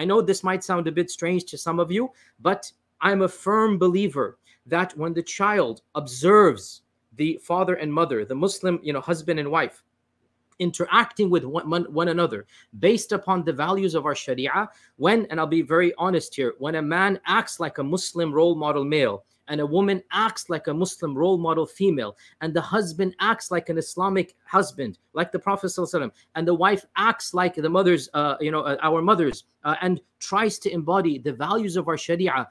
I know this might sound a bit strange to some of you, but I'm a firm believer that when the child observes the father and mother, the Muslim, you know, husband and wife, interacting with one, one, another based upon the values of our sharia when and i'll be very honest here when a man acts like a muslim role model male and a woman acts like a Muslim role model female, and the husband acts like an Islamic husband, like the Prophet ﷺ, and the wife acts like the mothers, uh, you know, uh, our mothers, uh, and tries to embody the values of our Sharia.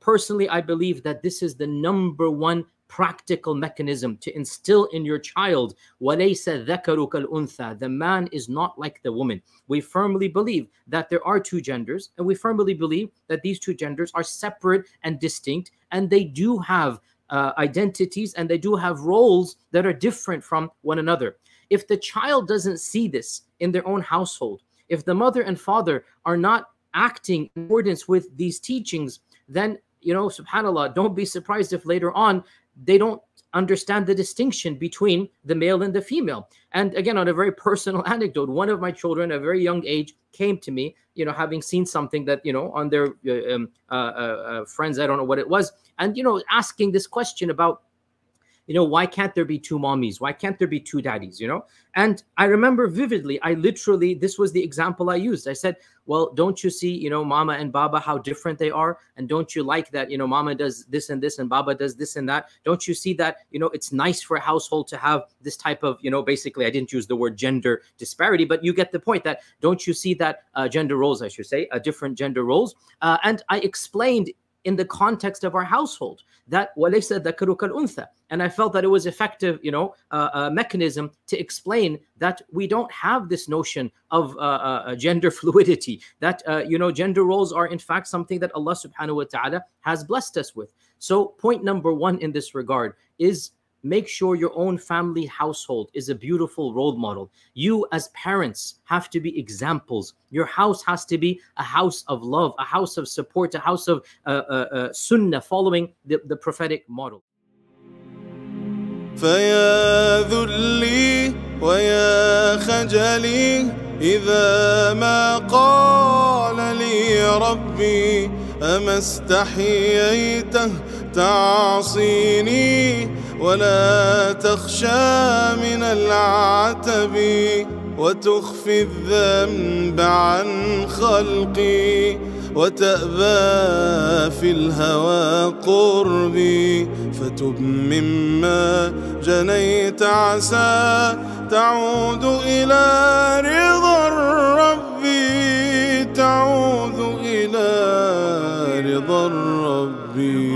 Personally, I believe that this is the number one practical mechanism to instill in your child the man is not like the woman we firmly believe that there are two genders and we firmly believe that these two genders are separate and distinct and they do have uh, identities and they do have roles that are different from one another. If the child doesn't see this in their own household if the mother and father are not acting in accordance with these teachings then you know subhanallah don't be surprised if later on they don't understand the distinction between the male and the female. And again, on a very personal anecdote, one of my children, at a very young age, came to me, you know, having seen something that, you know, on their uh, um, uh, uh, uh, friends, I don't know what it was, and, you know, asking this question about you know, why can't there be two mommies? Why can't there be two daddies? You know, and I remember vividly, I literally, this was the example I used. I said, well, don't you see, you know, mama and baba, how different they are? And don't you like that, you know, mama does this and this and baba does this and that? Don't you see that, you know, it's nice for a household to have this type of, you know, basically, I didn't use the word gender disparity, but you get the point that don't you see that uh, gender roles, I should say, uh, different gender roles? Uh, and I explained in the context of our household. That walaysa dhakaru untha and i felt that it was effective you know uh, a mechanism to explain that we don't have this notion of uh, uh, gender fluidity that uh, you know gender roles are in fact something that allah subhanahu wa ta'ala has blessed us with. So point number 1 in this regard is make sure your own family household is a beautiful role model. You, as parents, have to be examples. Your house has to be a house of love, a house of support, a house of uh, uh, uh, sunnah, following the, the prophetic model. فيا ذلي ويا خجلي إذا ما قال لي ربي أما استحييته تعصيني ولا تخشى من العتب وتخفي الذنب عن خلقي وتأبى في الهوى قربي فتب مما جنيت عسى تعود إلى رضا رضا ربي